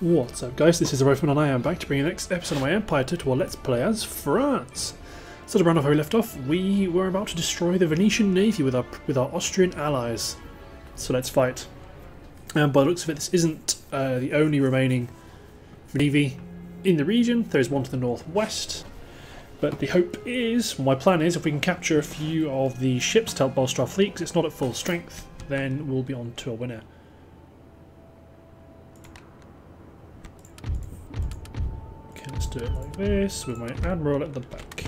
What's up guys, this is Rifleman and I am back to bring you the next episode of my Empire Total Let's Play as France. So to round off where we left off, we were about to destroy the Venetian navy with our with our Austrian allies. So let's fight. And by the looks of it, this isn't uh, the only remaining navy in the region. There is one to the northwest. But the hope is, my plan is, if we can capture a few of the ships to help bolster our fleet, because it's not at full strength, then we'll be on to a winner. Do it like this, with my admiral at the back.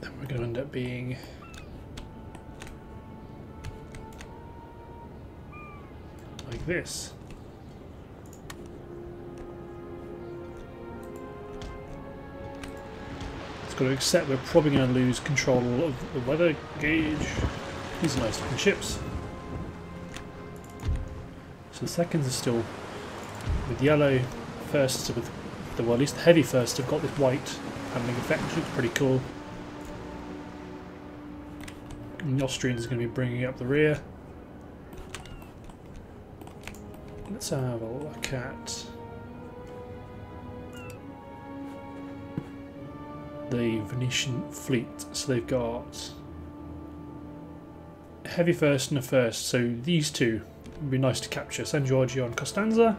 Then we're going to end up being like this. It's got to accept we're probably going to lose control of the weather gauge. These are nice looking ships. So the seconds are still with yellow first with the well at least the heavy first have got this white handling effect which looks pretty cool. And the Austrians are going to be bringing up the rear. Let's have a look at the Venetian fleet. So they've got heavy first and a first. So these two would be nice to capture. San Giorgio and Costanza.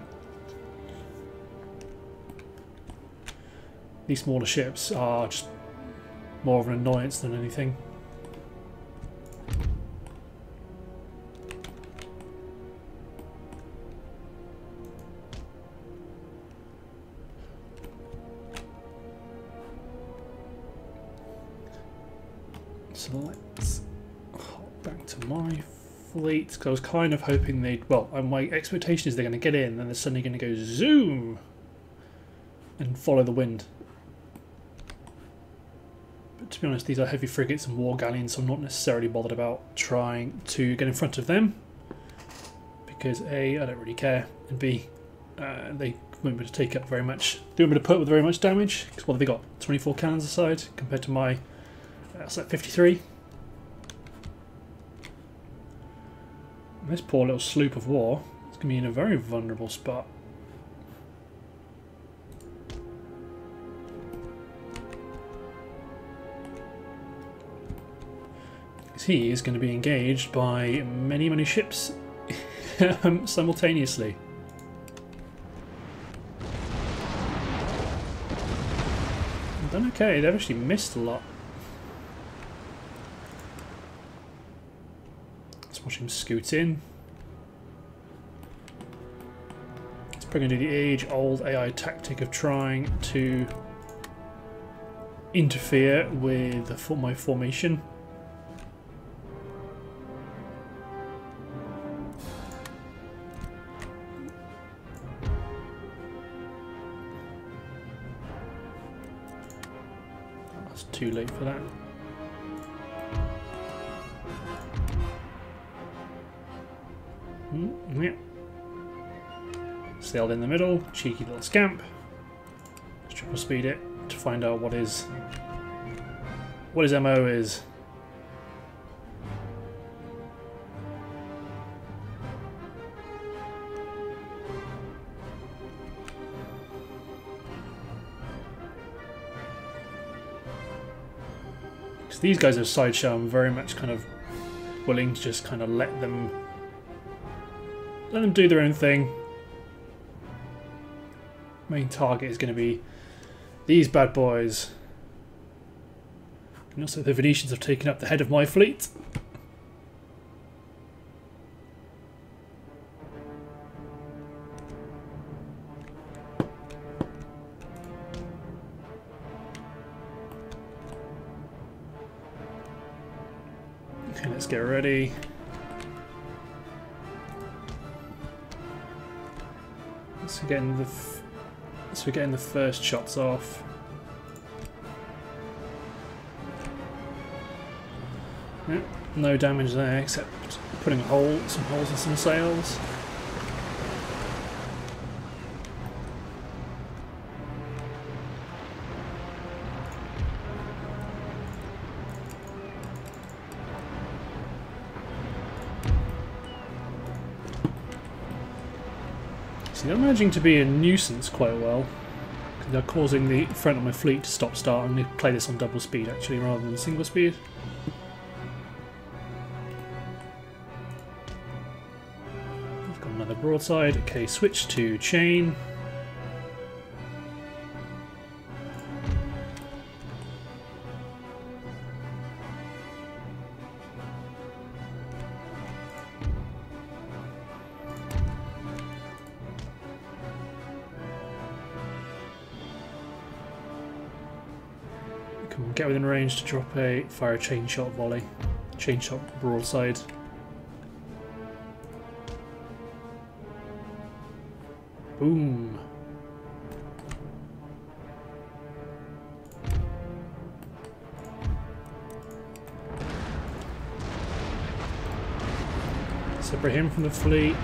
These smaller ships are just more of an annoyance than anything. Because I was kind of hoping they'd. Well, uh, my expectation is they're going to get in, and they're suddenly going to go zoom and follow the wind. But to be honest, these are heavy frigates and war galleons, so I'm not necessarily bothered about trying to get in front of them because A, I don't really care, and B, uh, they won't be able to take up very much. They won't be able to put up with very much damage because what have they got? 24 cannons aside compared to my that's like 53. This poor little sloop of war is going to be in a very vulnerable spot. He is going to be engaged by many, many ships um, simultaneously. Done okay, they've actually missed a lot. Let's watch him scoot in. Going to the age-old AI tactic of trying to interfere with the, my formation. That's too late for that. Sailed in the middle, cheeky little scamp. Let's triple speed it to find out what his what his MO is. These guys are sideshow, I'm very much kind of willing to just kind of let them let them do their own thing. Main target is going to be these bad boys. And also the Venetians have taken up the head of my fleet. Okay, let's get ready. We're getting the so we're getting the first shots off. Yeah, no damage there except putting hole, some holes in some sails. Managing to be a nuisance quite well. They're causing the front of my fleet to stop start. I'm going to play this on double speed actually rather than single speed. I've got another broadside. Okay, switch to chain. Get within range to drop a fire chain shot volley. Chain shot broadside. Boom. Separate him from the fleet.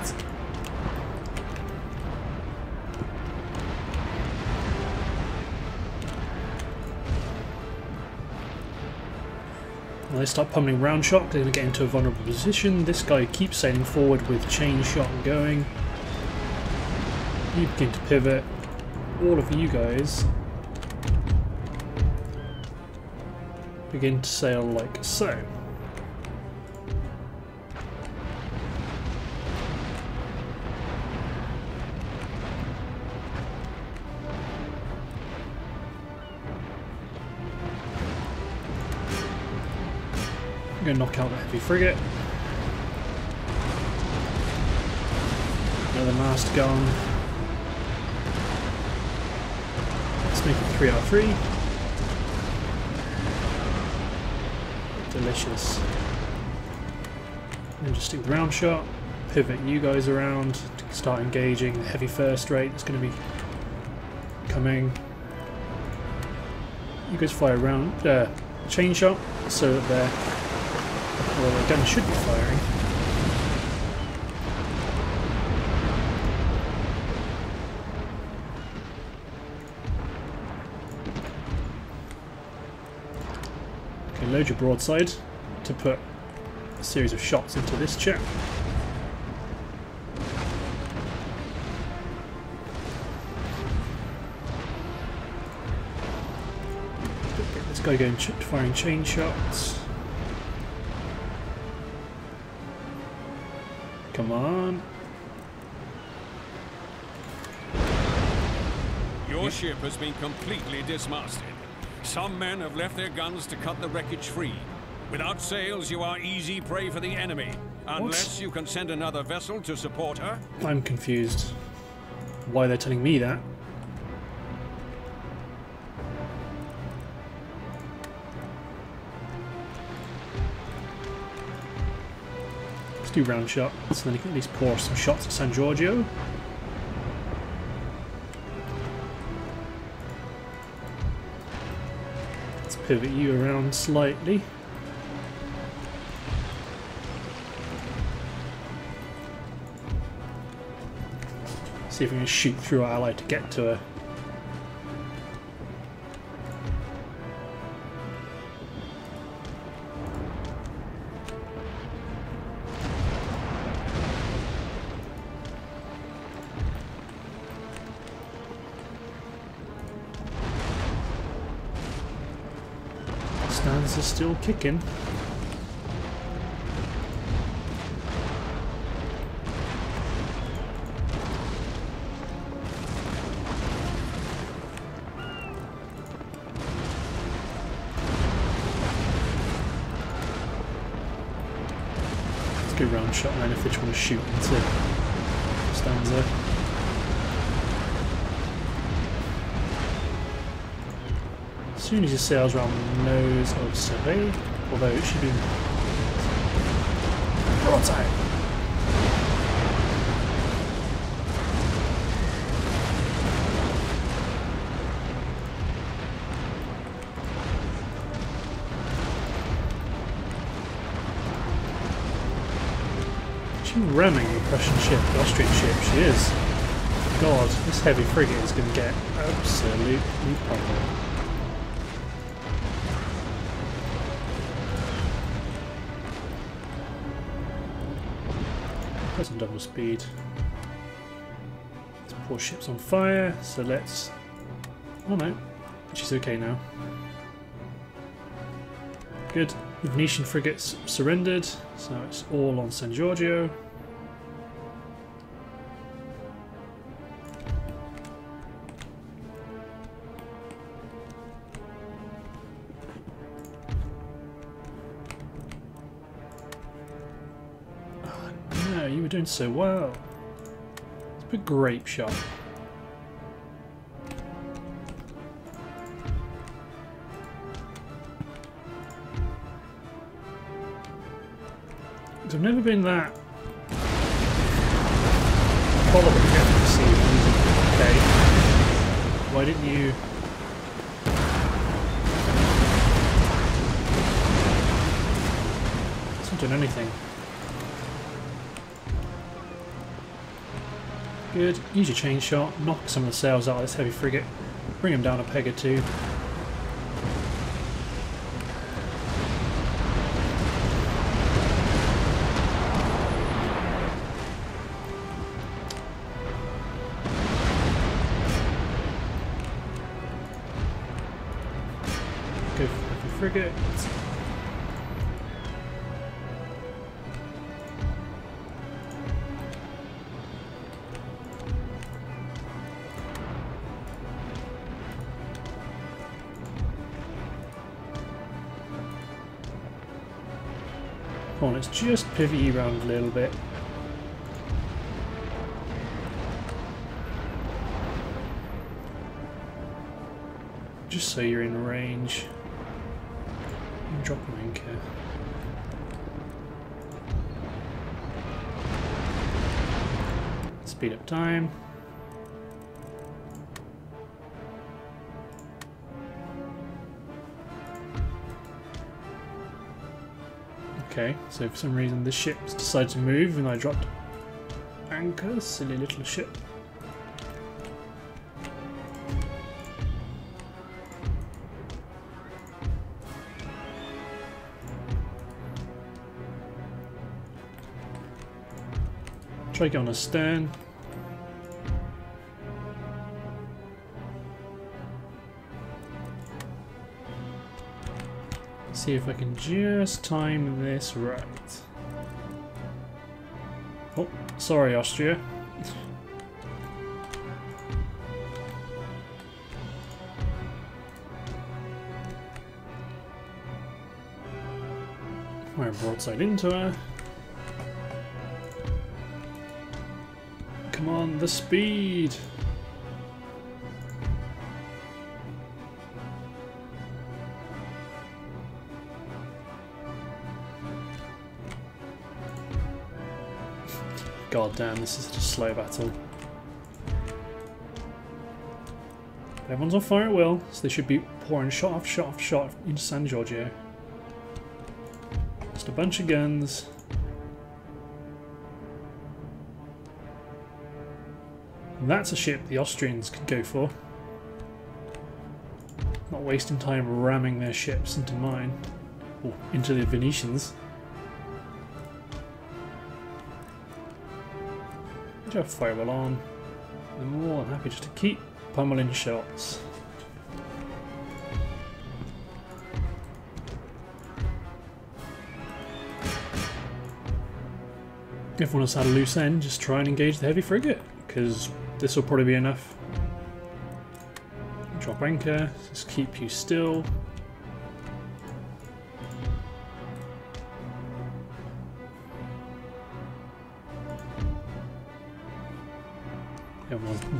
They start pummeling round shot, they're going to get into a vulnerable position. This guy keeps sailing forward with chain shot going. You begin to pivot. All of you guys begin to sail like so. I'm going to knock out the heavy frigate. Another mast gone. Let's make it 3 out of 3. Delicious. And just do the round shot. Pivot you guys around. To start engaging the heavy first rate that's going to be coming. You guys fire around. Uh, chain shot so that they're the gun should be firing. Okay, load your broadside to put a series of shots into this. Get this guy going to firing chain shots. Come on. Your ship has been completely dismasted. Some men have left their guns to cut the wreckage free. Without sails, you are easy prey for the enemy. Unless you can send another vessel to support her. I'm confused. Why they're telling me that? Do round shot, so then he can at least pour some shots at San Giorgio. Let's pivot you around slightly. See if we can shoot through our ally to get to her. Kicking. Let's go round shot then if they just want to shoot into Costanza. Soon as your sails around the nose of Survey, although it should be broadside. She ramming the Prussian ship, the Austrian ship, she is. God, this heavy frigate is going to get absolutely pummeled. Press on double speed. Let's Poor ship's on fire, so let's... Oh no, she's okay now. Good. The Venetian frigates surrendered, so it's all on San Giorgio. Doing so well. Let's put grape shot. I've never been that Okay. Why didn't you It's not doing anything. Good. Use your chain shot, knock some of the sails out of this heavy frigate, bring them down a peg or two. Go for the frigate. Just pivot you around a little bit. Just so you're in range. Drop an anchor. Speed up time. Okay, so for some reason this ship decided to move and I dropped anchor, silly little ship. Try get on See if I can just time this right. Oh, sorry Austria. Fire broadside into her. Come on, the speed! God damn, this is such a slow battle. Everyone's on fire at will, so they should be pouring shot after shot after shot into San Giorgio. Just a bunch of guns. And that's a ship the Austrians could go for. Not wasting time ramming their ships into mine. Or into the Venetians. Fire well on. I'm more than happy just to keep pummeling shots. Everyone else had a loose end, just try and engage the heavy frigate, because this will probably be enough. Drop anchor, just keep you still.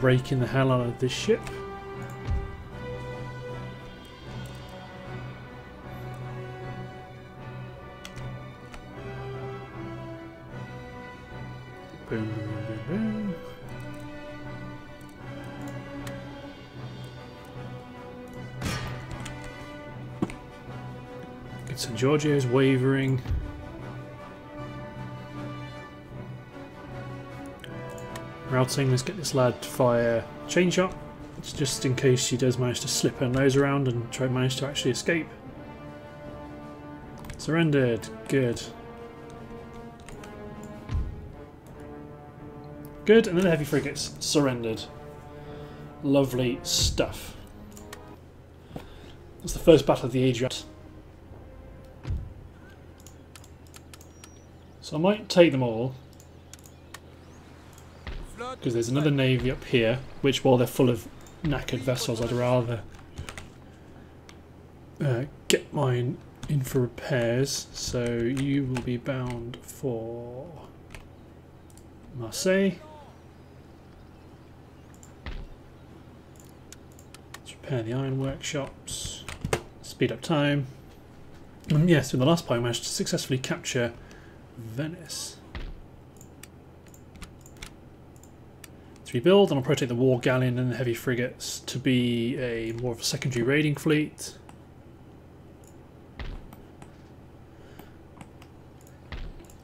Raking the hell out of this ship. Boom, boom, boom, boom. Good, St. Giorgio's wavering. Routing, let's get this lad to fire chain shot. It's just in case she does manage to slip her nose around and try manage to actually escape. Surrendered. Good. Good, and then the heavy frigates surrendered. Lovely stuff. That's the first battle of the Adriatic. So I might take them all. Because there's another navy up here, which while they're full of knackered vessels, I'd rather uh, get mine in for repairs. So you will be bound for Marseille. Let's repair the iron workshops. Speed up time. And yes, in the last part I managed to successfully capture Venice. To rebuild, and I'll take the war galleon and the heavy frigates to be a more of a secondary raiding fleet.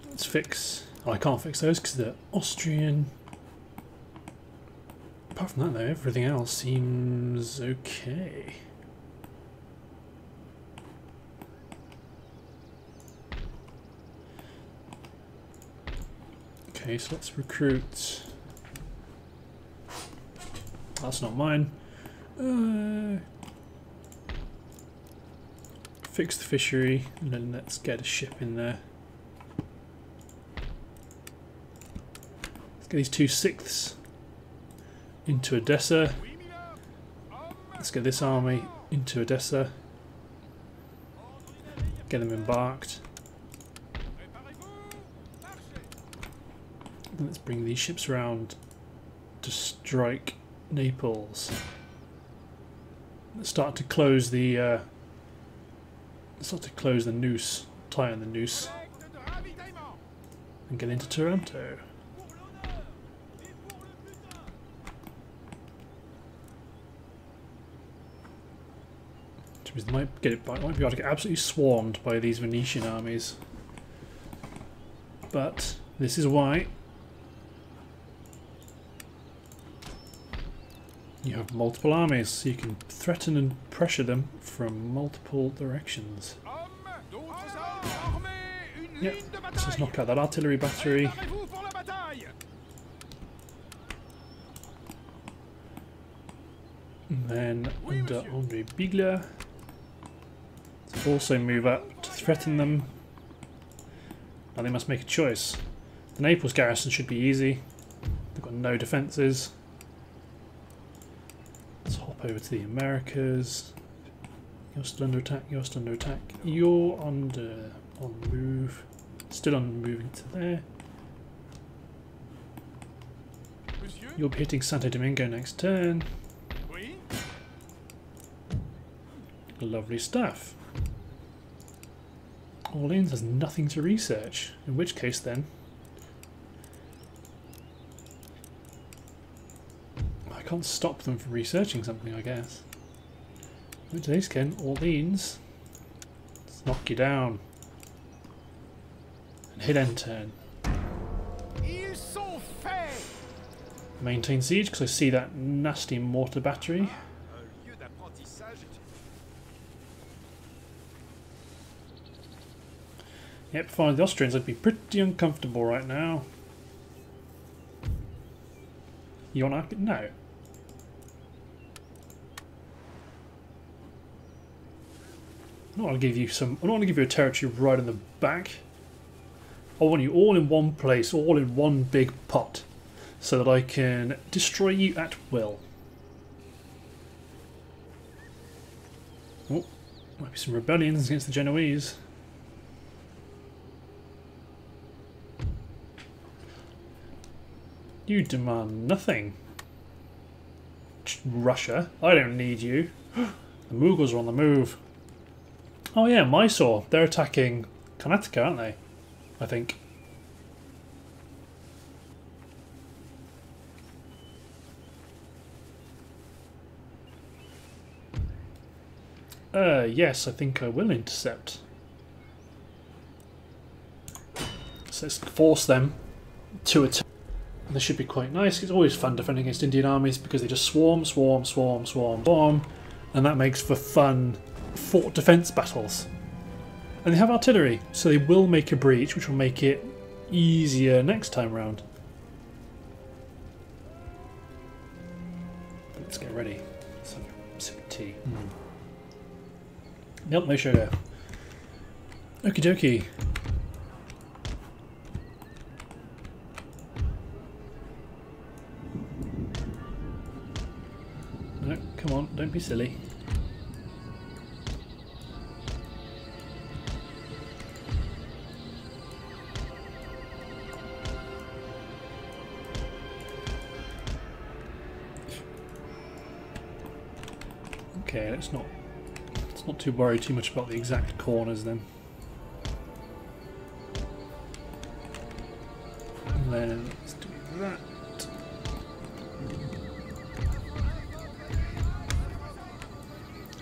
Let's fix. Oh, I can't fix those because they're Austrian. Apart from that, though, everything else seems okay. Okay, so let's recruit. That's not mine. Uh, fix the fishery, and then let's get a ship in there. Let's get these two sixths into Odessa. Let's get this army into Odessa. Get them embarked. Let's bring these ships around to strike Naples. Let's start to close the uh, start to close the noose, tie on the noose, and get into Taranto. Which might get it might be able to get absolutely swarmed by these Venetian armies. But this is why have multiple armies, so you can threaten and pressure them from multiple directions. Yep, let's just knock out that artillery battery. And then under Andre Bigler, also move up to threaten them. Now they must make a choice. The Naples garrison should be easy. They've got no defences over to the Americas. You're still under attack, you're still under attack. You're under on move. Still on moving to there. You'll be hitting Santo Domingo next turn. Lovely stuff. Orleans has nothing to research, in which case then can't stop them from researching something, I guess. Which these can, Orleans. Let's knock you down. And hit end turn. Maintain siege because I see that nasty mortar battery. Yep, fine. The Austrians, I'd be pretty uncomfortable right now. You want to? No. I don't want to give you some. I don't want to give you a territory right in the back. I want you all in one place, all in one big pot, so that I can destroy you at will. Oh, might be some rebellions against the Genoese. You demand nothing. Russia, I don't need you. The Mughals are on the move. Oh yeah, Mysore. They're attacking Karnataka, aren't they? I think. Uh, yes, I think I will intercept. So let's force them to attack. And this should be quite nice. It's always fun defending against Indian armies because they just swarm, swarm, swarm, swarm, swarm. And that makes for fun fort defence battles. And they have artillery, so they will make a breach, which will make it easier next time round. let's get ready. Some sip of tea. Mm. Milk, no sugar. Okie dokie. No, come on, don't be silly. Too worry too much about the exact corners then. Then let's do that.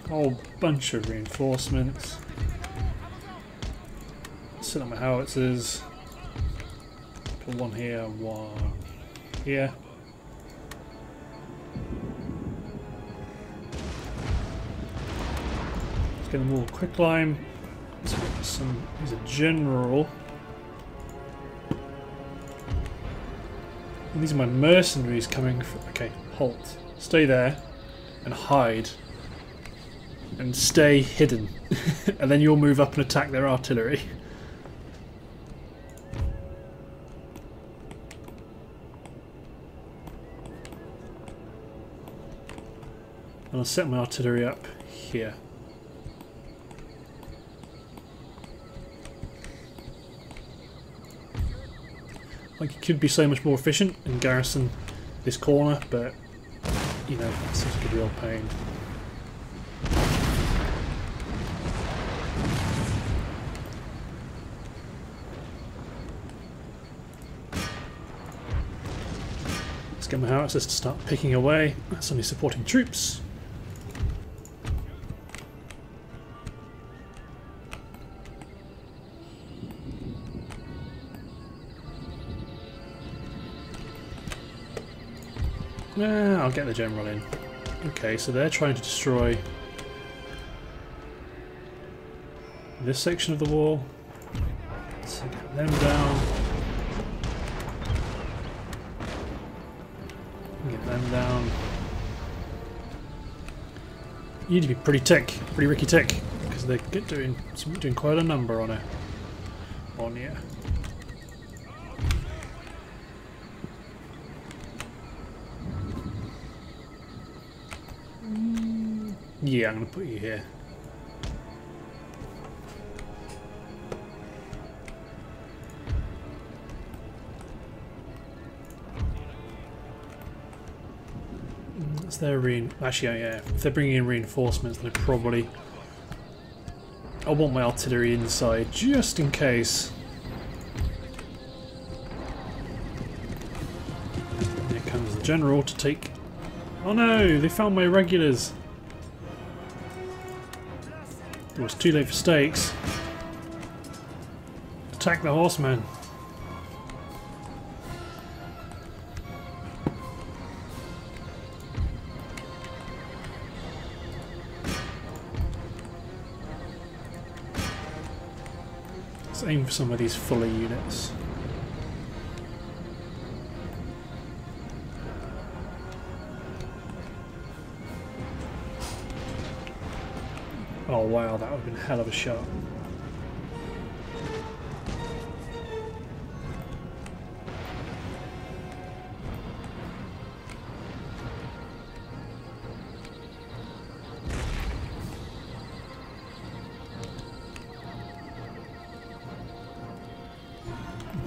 Whole bunch of reinforcements. Set up my howitzers. Put one here, one here. Get all quicklime. Let's get some. He's a general. And these are my mercenaries coming. For, okay, halt. Stay there and hide. And stay hidden. and then you'll move up and attack their artillery. And I'll set my artillery up here. Like it could be so much more efficient and garrison this corner, but you know, it seems a real pain. Let's get my howitzers to start picking away. That's only supporting troops. I'll get the general in. Okay, so they're trying to destroy this section of the wall. Let's get them down. Get them down. You need to be pretty tick, pretty Ricky tick, because they're doing doing quite a number on it. On here. Yeah, I'm going to put you here. That's their rein. Actually, oh, yeah. If they're bringing in reinforcements, then I probably. I want my artillery inside just in case. Here comes the general to take. Oh no! They found my regulars. It was too late for stakes. Attack the horseman. Let's aim for some of these fuller units. Oh wow, that would have been a hell of a shot.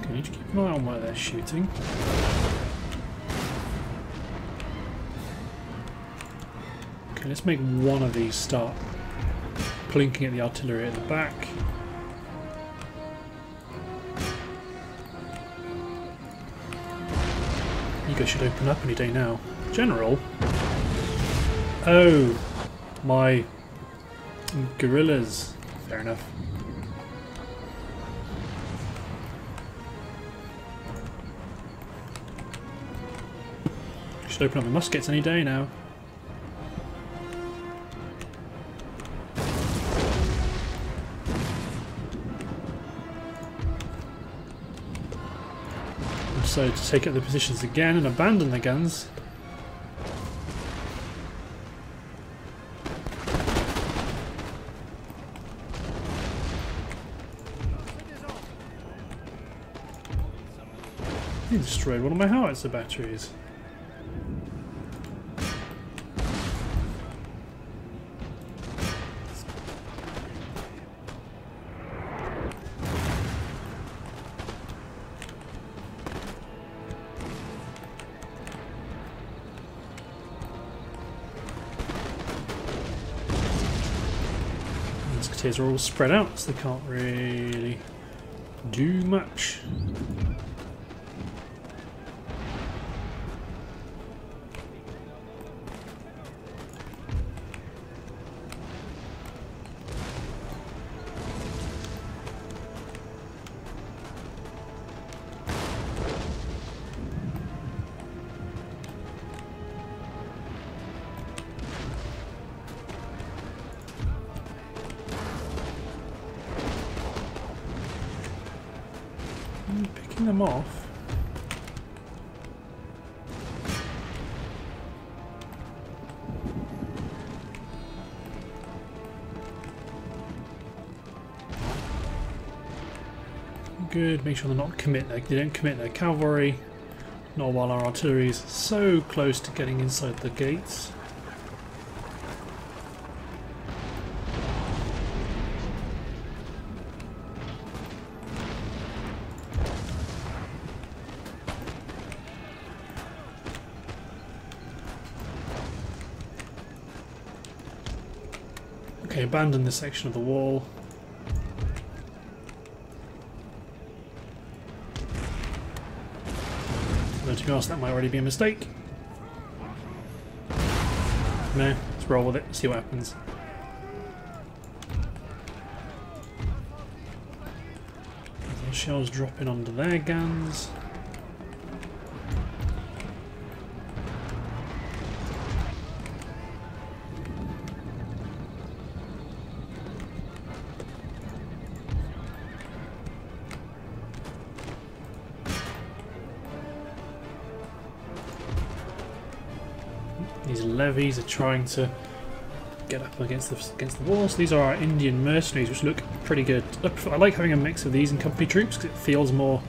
Okay, to keep an eye on where they're shooting. Okay, let's make one of these start plinking at the artillery at the back. You guys should open up any day now. General? Oh, my guerrillas. Fair enough. Should open up the muskets any day now. so to take up the positions again and abandon the guns. He destroyed one of my howitzer batteries. Musketeers are all spread out, so they can't really do much. Make sure they're not commit their, they don't commit their cavalry, not while our artillery is so close to getting inside the gates. Okay, abandon this section of the wall. Though to be honest, that might already be a mistake. No, let's roll with it, see what happens. Shells dropping onto their guns. These are trying to get up against the against the walls. These are our Indian mercenaries, which look pretty good. I like having a mix of these and company troops because it feels more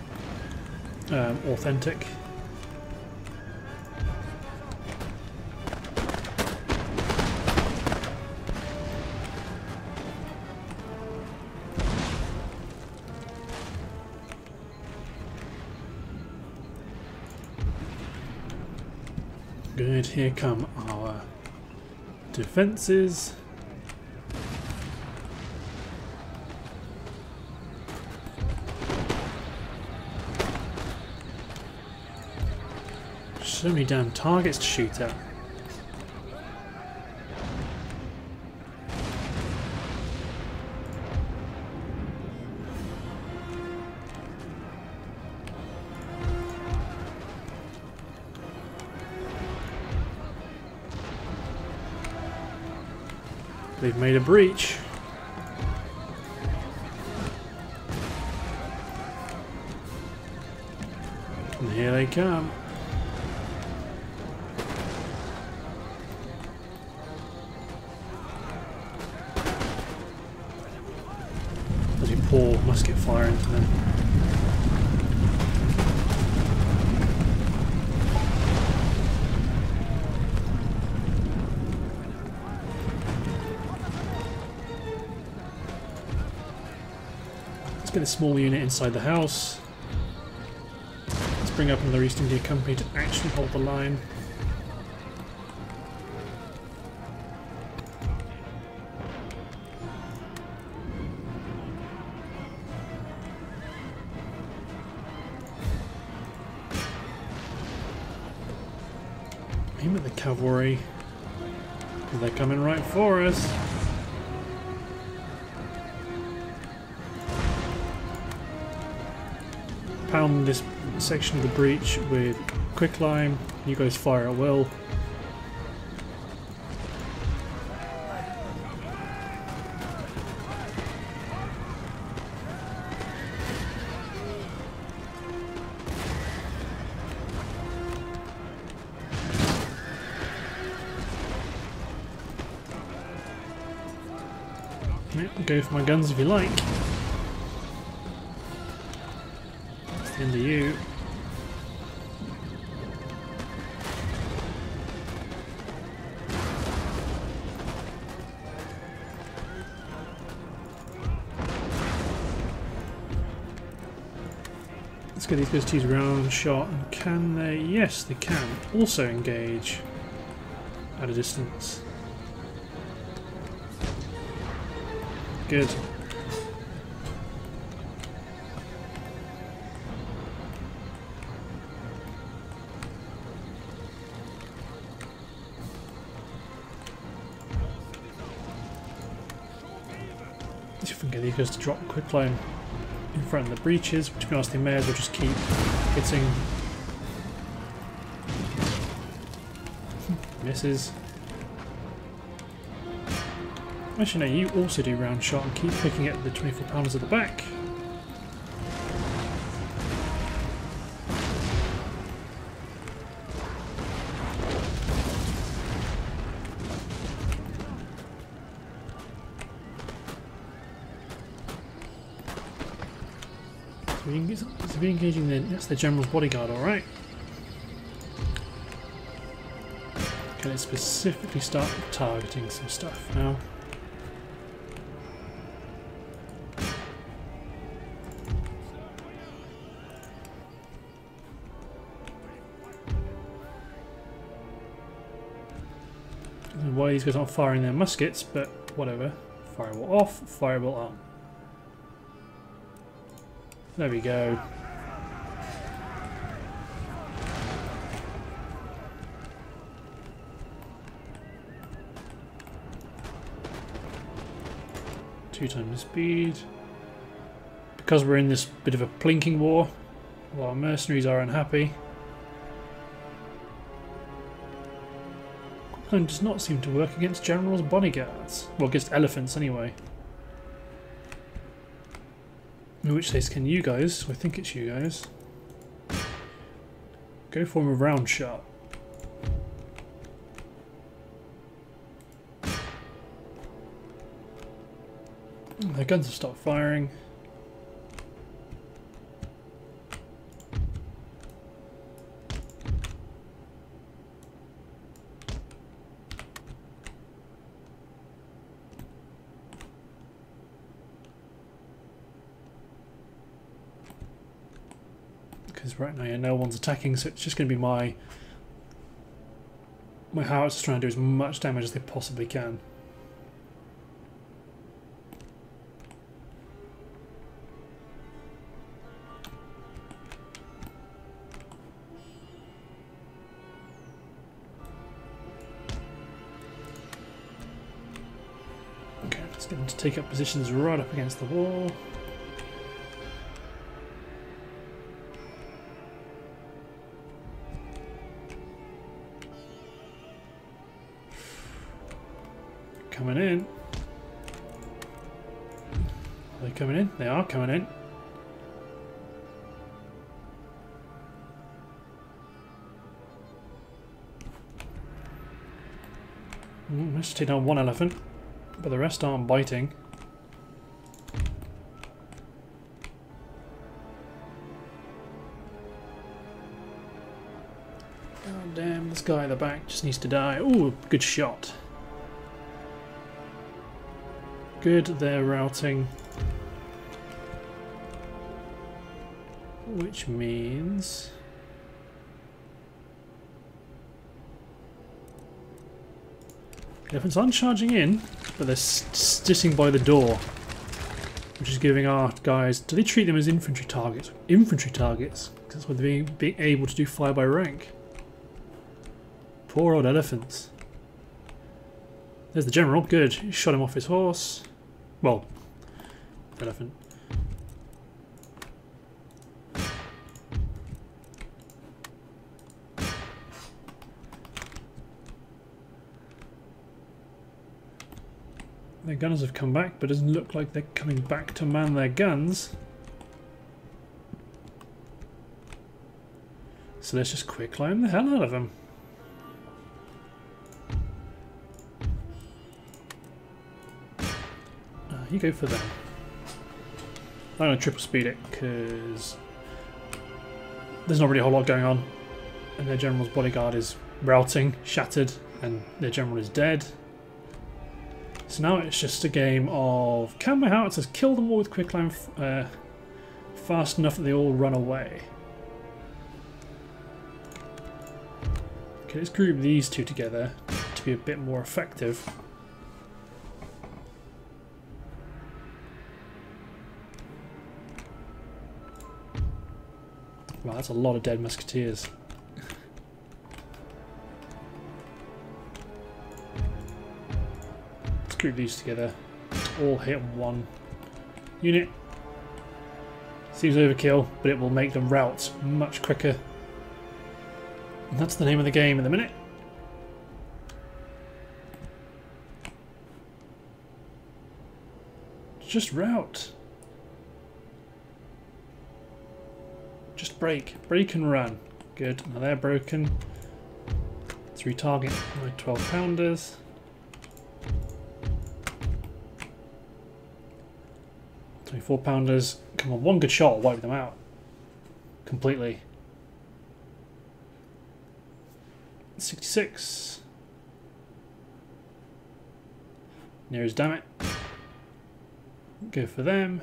um, authentic. Good, here come our defences. So many damn targets to shoot at. They've made a breach. And here they come. As you pour musket fire into them. Get a small unit inside the house. Let's bring up another East India Company to actually hold the line. Aim at the cavalry. They're coming right for us. Pound this section of the breach with quicklime. You guys fire at will. Go for my guns if you like. to you. Let's get these guys to use round shot. And can they? Yes, they can. Also engage at a distance. Good. If we can get these guys to drop quicklime in front of the breaches. To be honest, they may as well just keep hitting. Misses. Actually, no, you also do round shot and keep picking at the 24 pounders at the back. We engaging the that's the general's bodyguard, alright. Okay, let's specifically start targeting some stuff now. Why these guys aren't firing their muskets, but whatever. Fireball off, fireball on. There we go. Two times speed. Because we're in this bit of a plinking war, while our mercenaries are unhappy. Quicklime does not seem to work against generals' bodyguards. Well, against elephants anyway. In which case, can you guys, I think it's you guys, go for a round shot. Guns have stopped firing. because right now yeah, no one's attacking, so it's just going to be my my howitzers trying to do as much damage as they possibly can. Take up positions right up against the wall. Coming in. Are they coming in? They are coming in. Mm, Let's take down one elephant, but the rest aren't biting. God damn, this guy at the back just needs to die. Ooh, good shot. Good, they're routing. Which means... Elephants aren't charging in, but they're sitting by the door. Which is giving our guys... Do they treat them as infantry targets? Infantry targets? Because that's they're being, being able to do fire by rank. Poor old elephants. There's the general. Good. Shot him off his horse. Well, elephant. Their gunners have come back, but it doesn't look like they're coming back to man their guns. So let's just quicklime the hell out of them. Uh, you go for them. I'm going to triple speed it because there's not really a whole lot going on. And their general's bodyguard is routing, shattered, and their general is dead. So now it's just a game of can my howitzers kill them all with quicklime uh, fast enough that they all run away. Okay, let's group these two together to be a bit more effective. Wow, that's a lot of dead musketeers. Group these together. All hit one unit. Seems overkill, but it will make them rout much quicker. And that's the name of the game in the minute. Just route. Just break. Break and run. Good. Now they're broken. Let's retarget my 12 pounders. Twenty-four pounders. Come on, one good shot will wipe them out. Completely. 66. Nearest damn it. Go for them.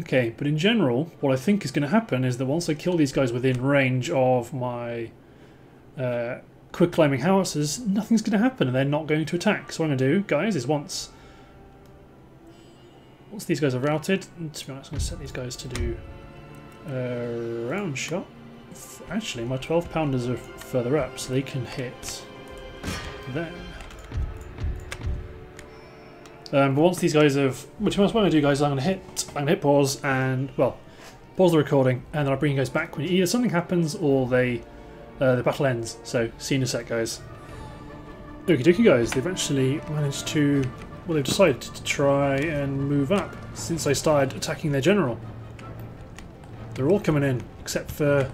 Okay, but in general, what I think is going to happen is that once I kill these guys within range of my uh, quick climbing howitzers, nothing's going to happen and they're not going to attack. So what I'm going to do, guys, is once once these guys are routed, to be honest, I'm going to set these guys to do a round shot. Actually, my 12 pounders are further up, so they can hit them. Um, but once these guys have, which what I'm going to do, guys, I'm going to hit, I'm going to hit pause and well, pause the recording, and then I'll bring you guys back when either something happens or they, uh, the battle ends. So see you in a sec, guys. Okie dokie, guys. They've actually managed to, well, they've decided to try and move up since I started attacking their general. They're all coming in except for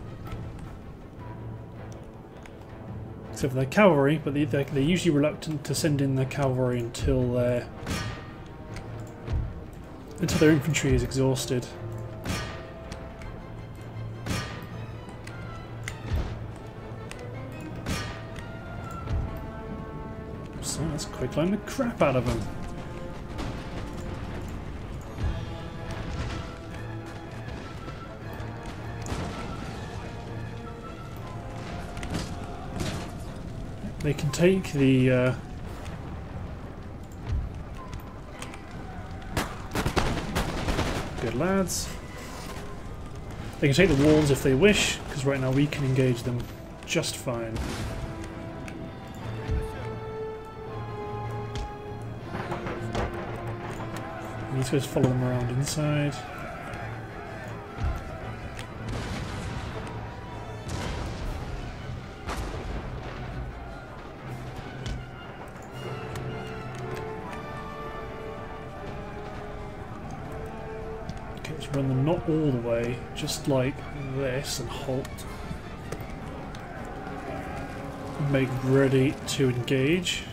except for the cavalry, but they, they're, they're usually reluctant to send in their cavalry until they're until their infantry is exhausted. So let's quicklime the crap out of them. They can take the uh, good lads. They can take the walls if they wish, because right now we can engage them just fine. These guys follow them around inside. Just like this, and halt. Make ready to engage.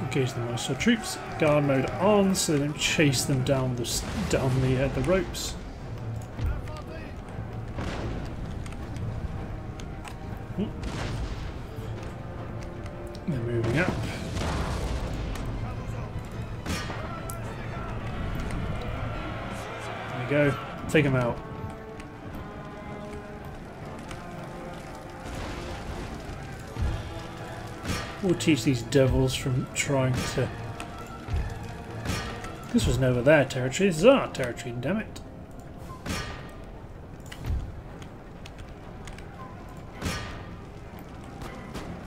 Engage the Mysore troops. Guard mode on, so they don't chase them down the down the uh, the ropes. Take them out. We'll teach these devils from trying to... This was never their territory, this is our territory, damn it.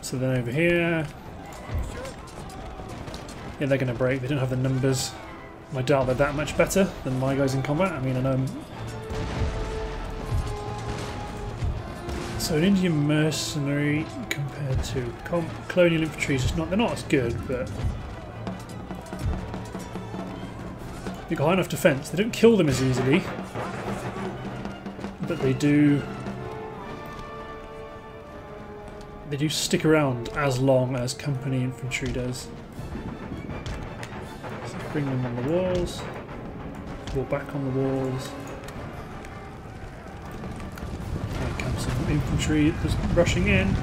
So then over here... Yeah, they're going to break. They don't have the numbers. I doubt they're that much better than my guys in combat. I mean, I know... So an Indian mercenary compared to colonial infantry is not... They're not as good, but... They've got high enough defence. They don't kill them as easily. But they do they do stick around as long as company infantry does. So bring them on the walls, fall back on the walls. Infantry was rushing in.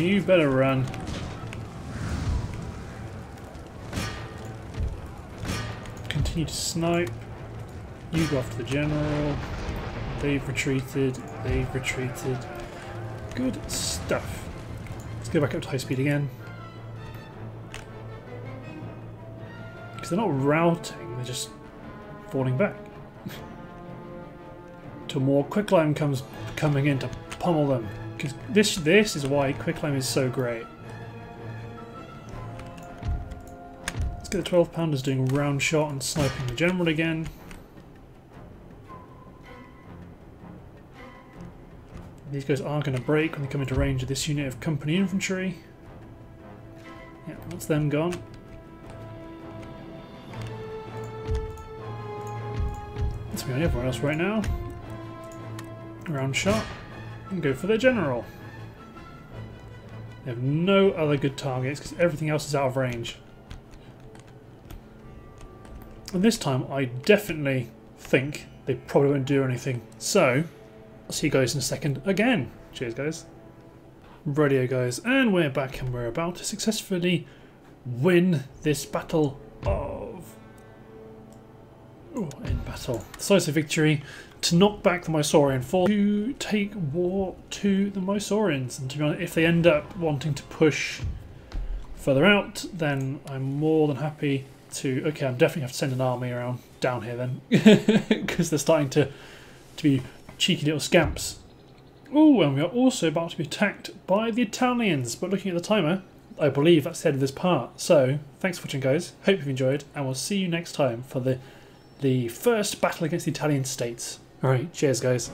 you better run. Continue to snipe. You go after the general. They've retreated. They've retreated. Good stuff. Let's go back up to high speed again. They're not routing, they're just falling back. Till more quicklime comes coming in to pummel them. Because this this is why quicklime is so great. Let's get the 12 pounders doing round shot and sniping the general again. These guys are going to break when they come into range of this unit of company infantry. Yeah, that's them gone. Let's be on everyone else right now. Round shot and go for their general. They have no other good targets because everything else is out of range. And this time I definitely think they probably won't do anything. So, I'll see you guys in a second again. Cheers guys. Radio guys, and we're back and we're about to successfully win this battle. Oh, battle. Decisive victory to knock back the Mysorean force to take war to the Mysoreans. And to be honest, if they end up wanting to push further out, then I'm more than happy to... Okay, I'm definitely have to send an army around down here then. Because they're starting to, to be cheeky little scamps. Oh, and we are also about to be attacked by the Italians. But looking at the timer, I believe that's the end of this part. So, thanks for watching guys. Hope you've enjoyed, and we'll see you next time for the the first battle against the Italian states. Alright, cheers guys.